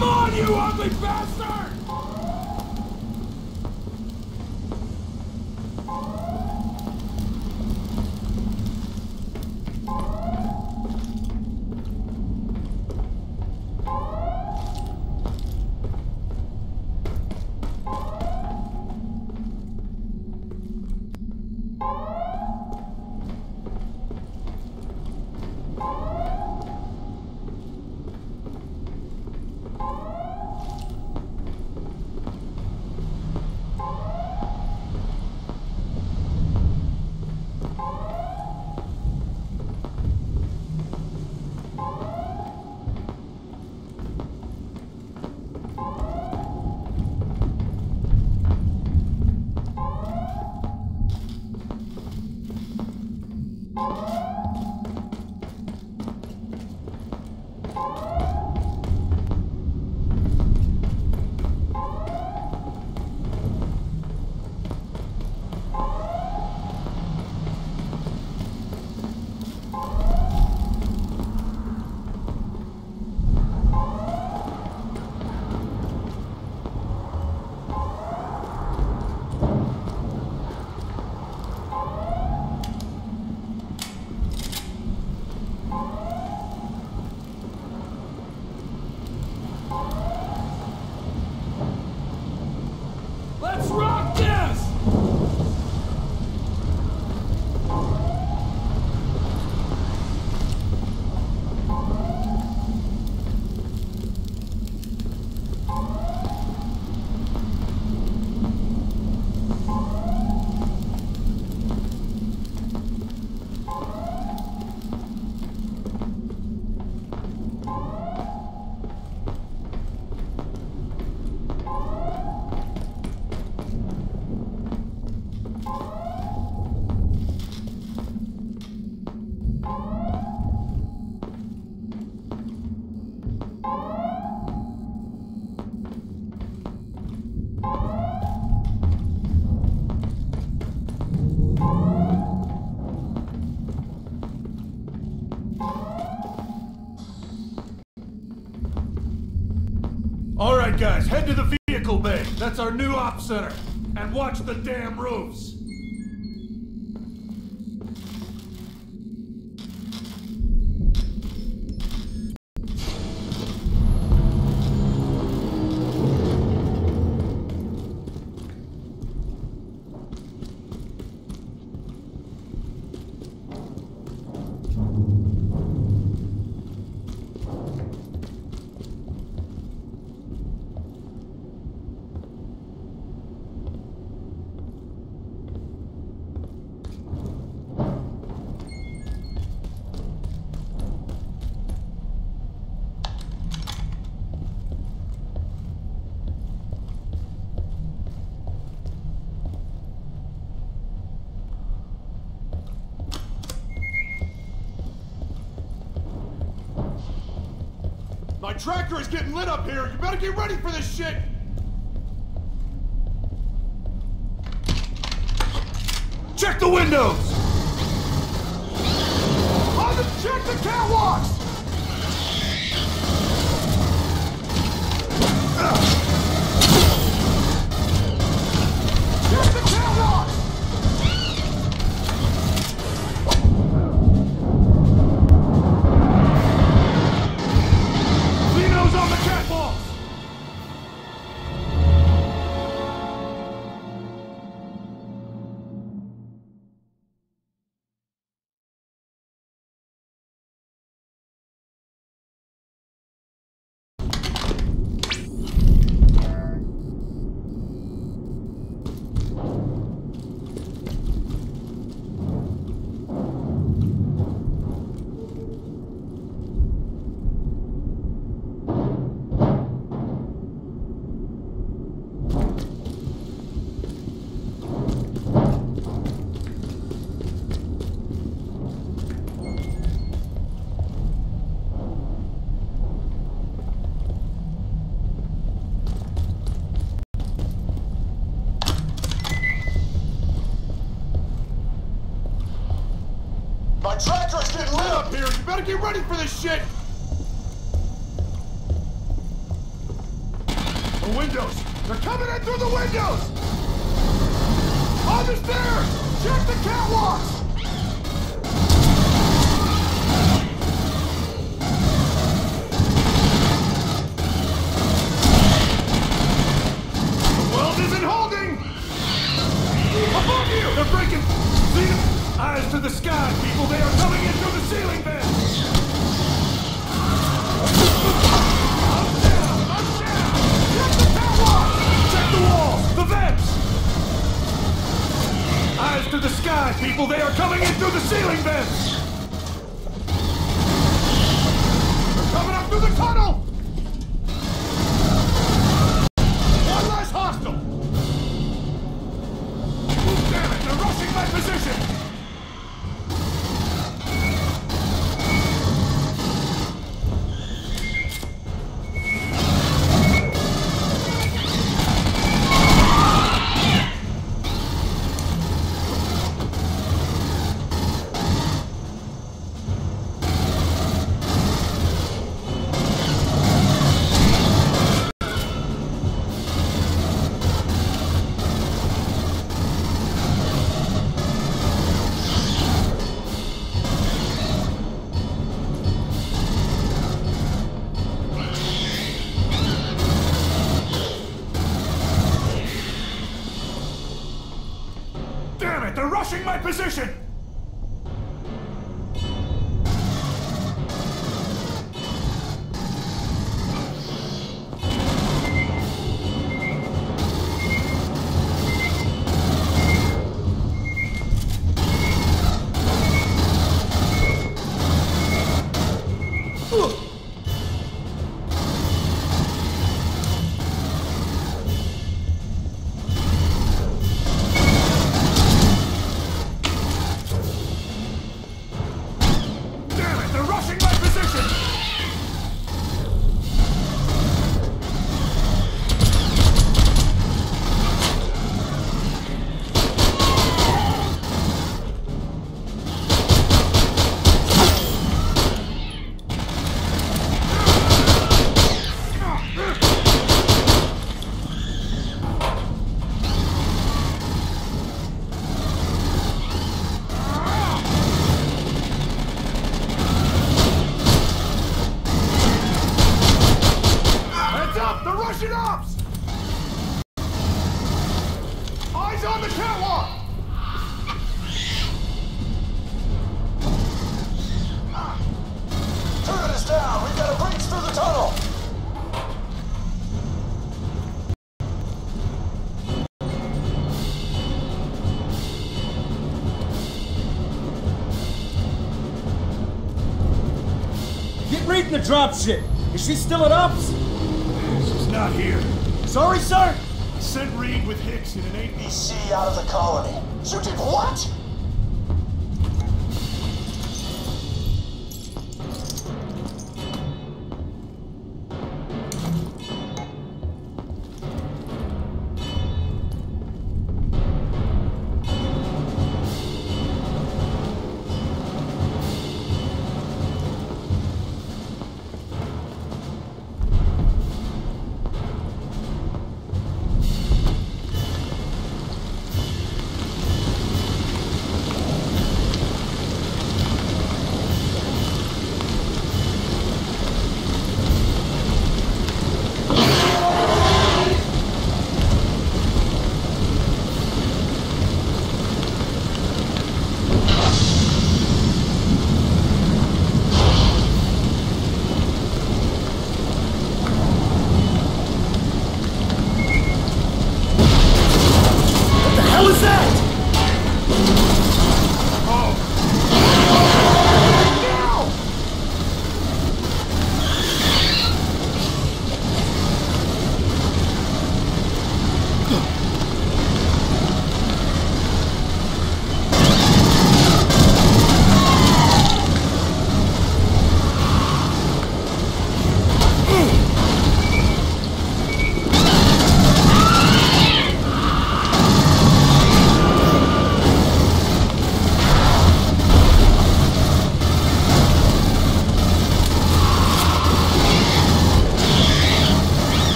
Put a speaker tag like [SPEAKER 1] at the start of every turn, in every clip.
[SPEAKER 1] Come on, you ugly bastard!
[SPEAKER 2] Guys, head to the vehicle bay. That's our new op center. And watch the damn roofs.
[SPEAKER 3] My tractor is getting lit up here. You better get ready for this shit. You get ready for this shit. The windows. They're coming in through the windows. On the stairs. Check the catwalks. The weld isn't holding. Above you.
[SPEAKER 2] They're breaking... Eyes to the sky, people! They are coming in through the ceiling vents! Eyes to the sky, people! They are coming in through the ceiling vents!
[SPEAKER 3] They're
[SPEAKER 2] rushing my position!
[SPEAKER 4] The
[SPEAKER 5] dropship. Is she still at Ops?
[SPEAKER 6] She's not here.
[SPEAKER 5] Sorry, sir.
[SPEAKER 6] I sent Reid with Hicks in an
[SPEAKER 2] APC out of the colony. You did? What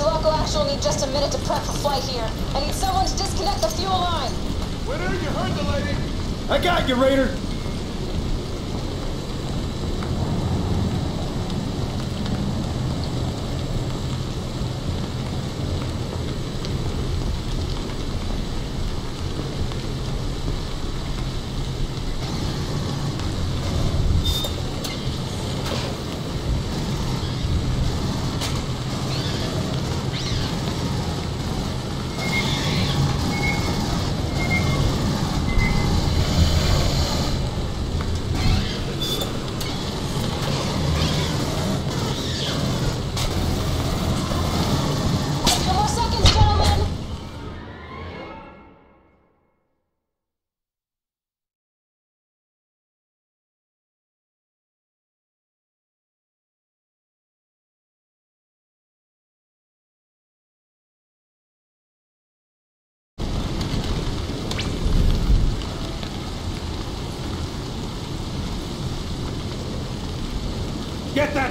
[SPEAKER 5] air.
[SPEAKER 7] Sulaco Actual need just a minute to prep for flight here. I need someone to disconnect the fuel line.
[SPEAKER 4] Winter, you heard the lady.
[SPEAKER 5] I got you, Raider.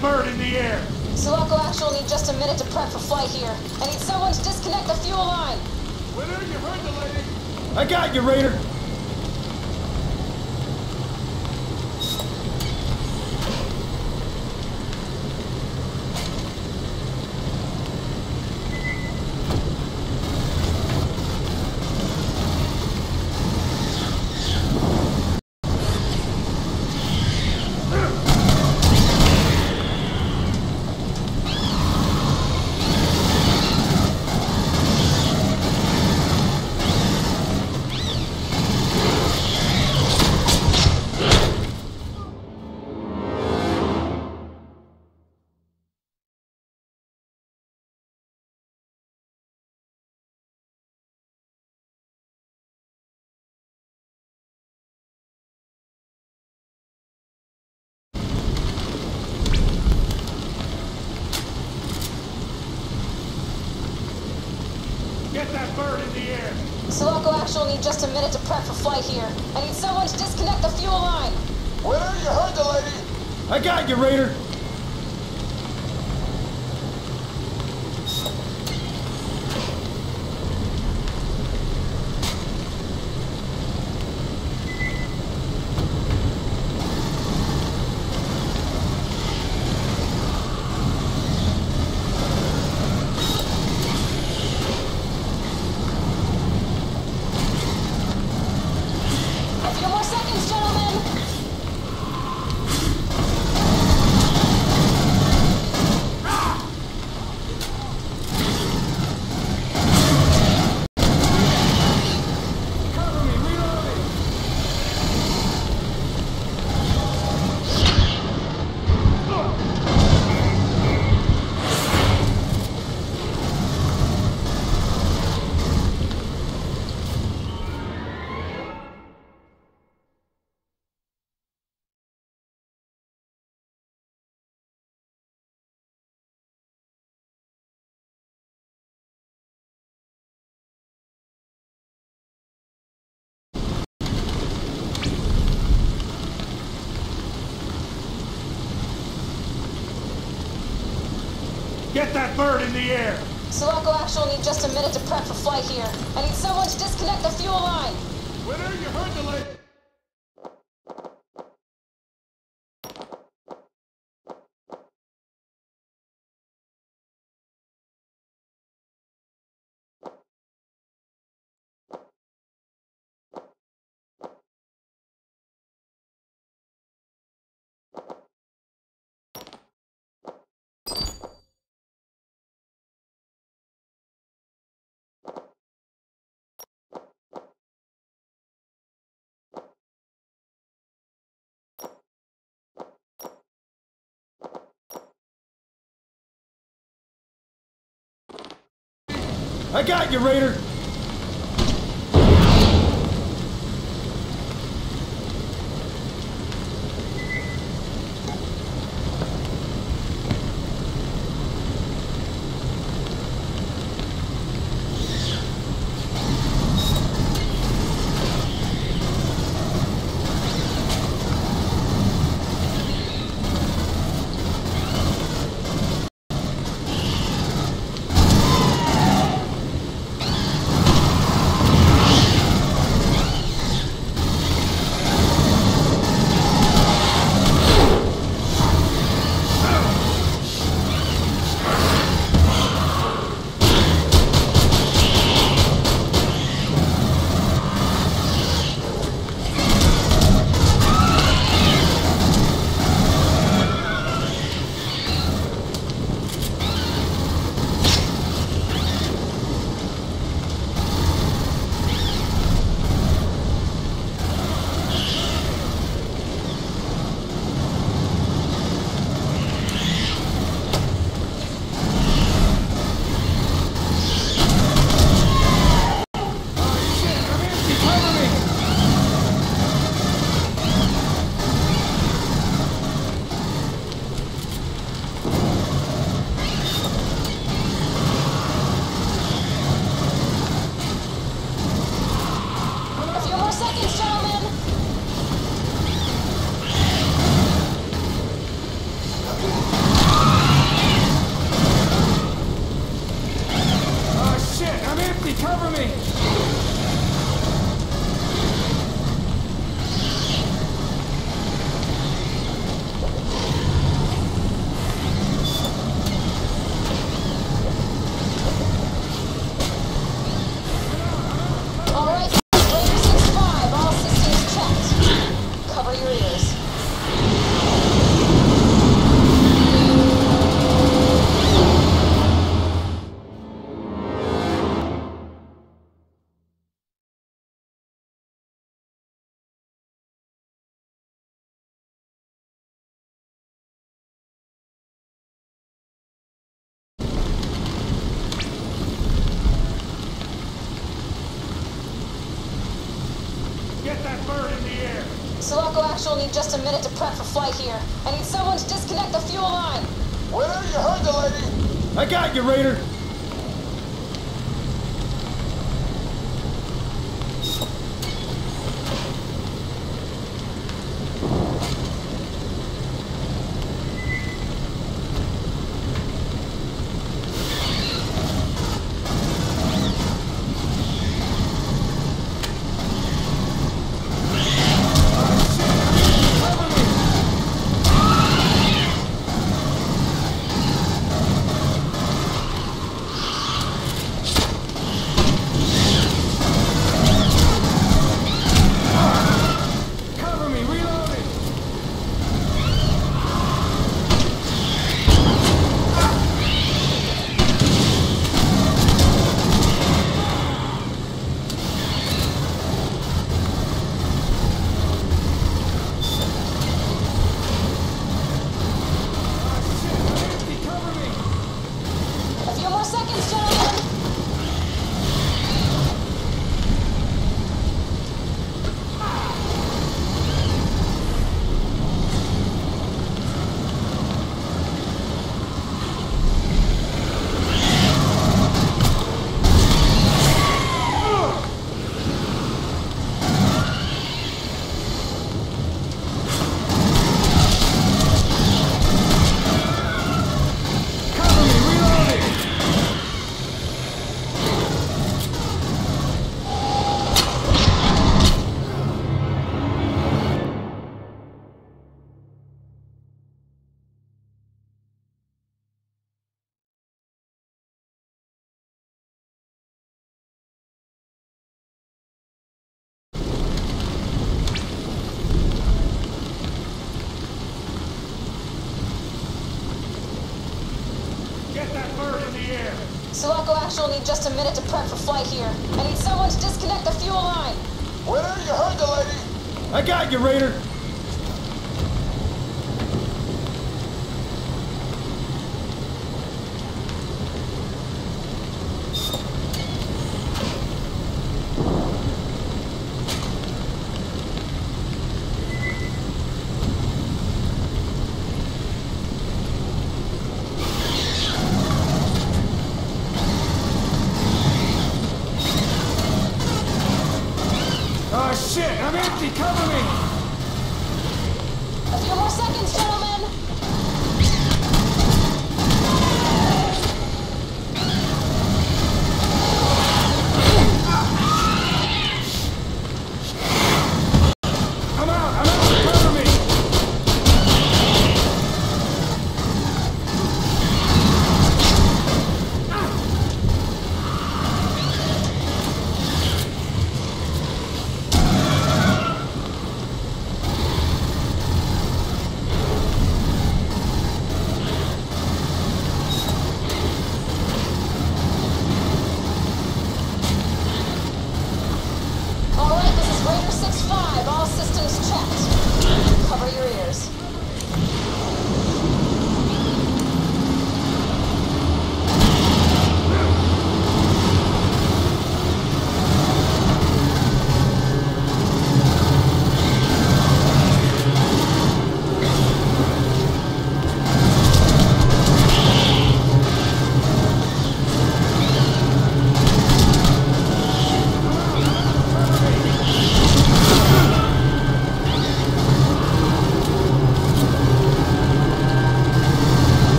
[SPEAKER 2] That bird in the air!
[SPEAKER 7] Sulaco Actual need just a minute to prep for flight here. I need someone to disconnect the fuel line.
[SPEAKER 3] Winter, you heard the lady.
[SPEAKER 5] I got you, Raider.
[SPEAKER 7] Just a minute to prep for flight here. I need someone to disconnect the fuel line.
[SPEAKER 8] Winter, you heard the lady.
[SPEAKER 5] I got you, Raider.
[SPEAKER 2] Get that bird in the air!
[SPEAKER 7] Sulaco actually need just a minute to prep for flight here. I need someone to disconnect the fuel line.
[SPEAKER 3] Winter, you heard the lady.
[SPEAKER 5] I got you, Raider.
[SPEAKER 7] Actual need just a minute to prep for flight here. I need someone to disconnect the fuel line.
[SPEAKER 5] Winter, you heard the lady.
[SPEAKER 1] I got you, Raider.
[SPEAKER 7] Sulaco actually need just a minute to prep for flight here. I need someone to disconnect the fuel line.
[SPEAKER 5] Winter, you heard the lady.
[SPEAKER 1] I got you, Raider.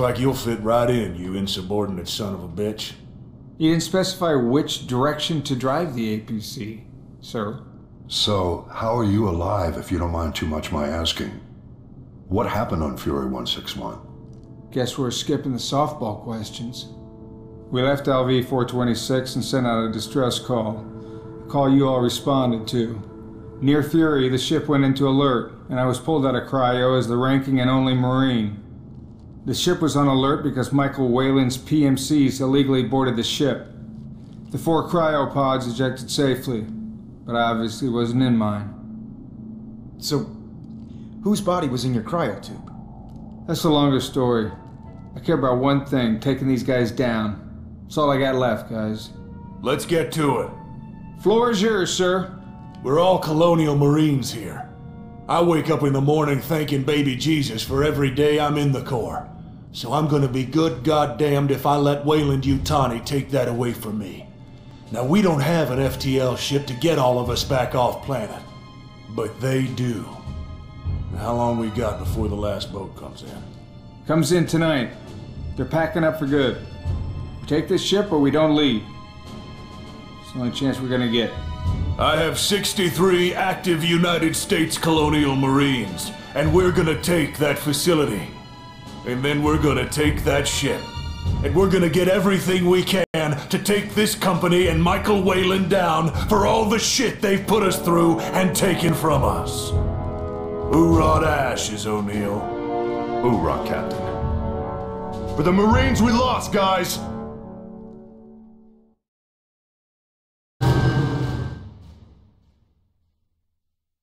[SPEAKER 2] like you'll fit right in, you insubordinate son of a bitch.
[SPEAKER 1] You didn't specify which direction to drive the APC, sir.
[SPEAKER 9] So, how are you alive if you don't mind too much my asking? What happened on Fury 161?
[SPEAKER 1] Guess we're skipping the softball questions. We left LV 426 and sent out a distress call. A call you all responded to. Near Fury, the ship went into alert, and I was pulled out of cryo as the ranking and only Marine. The ship was on alert because Michael Weyland's PMCs illegally boarded the ship. The four cryopods ejected safely, but I obviously wasn't in mine.
[SPEAKER 5] So, whose body was in your cryo tube?
[SPEAKER 1] That's a longer story. I care about one thing taking these guys down. That's all I got left, guys.
[SPEAKER 2] Let's get to it.
[SPEAKER 1] Floor is yours, sir.
[SPEAKER 2] We're all colonial marines here. I wake up in the morning thanking baby Jesus for every day I'm in the Corps. So I'm gonna be good goddamned if I let Weyland Yutani take that away from me. Now we don't have an FTL ship to get all of us back off planet. But they do. How long we got before the last boat comes in?
[SPEAKER 1] Comes in tonight. They're packing up for good. We take this ship or we don't leave. It's the only chance we're gonna get.
[SPEAKER 2] I have 63 active United States Colonial Marines, and we're gonna take that facility. And then we're gonna take that ship. And we're gonna get everything we can to take this company and Michael Weyland down for all the shit they've put us through and taken from us. Hoorah to ashes, O'Neal.
[SPEAKER 3] Hoorah, Captain. For the Marines we lost, guys!